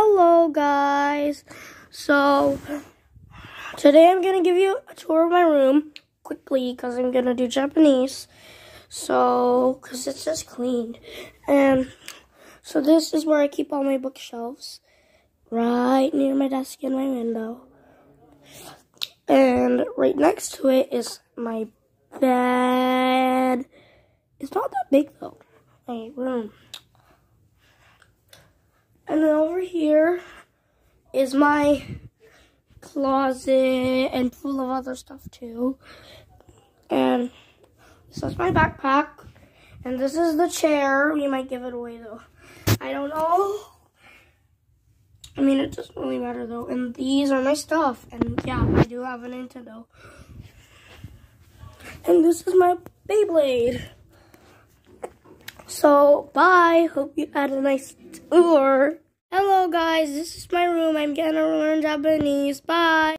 Hello guys. So today I'm gonna give you a tour of my room quickly because I'm gonna do Japanese. So because it's just cleaned, and so this is where I keep all my bookshelves, right near my desk and my window. And right next to it is my bed. It's not that big though. My room. And then over here is my closet and full of other stuff too. And so that's my backpack. And this is the chair. We might give it away though. I don't know. I mean, it doesn't really matter though. And these are my stuff. And yeah, I do have a Nintendo. And this is my Beyblade. So, bye. Hope you had a nice tour. Guys. This is my room. I'm gonna learn Japanese. Bye.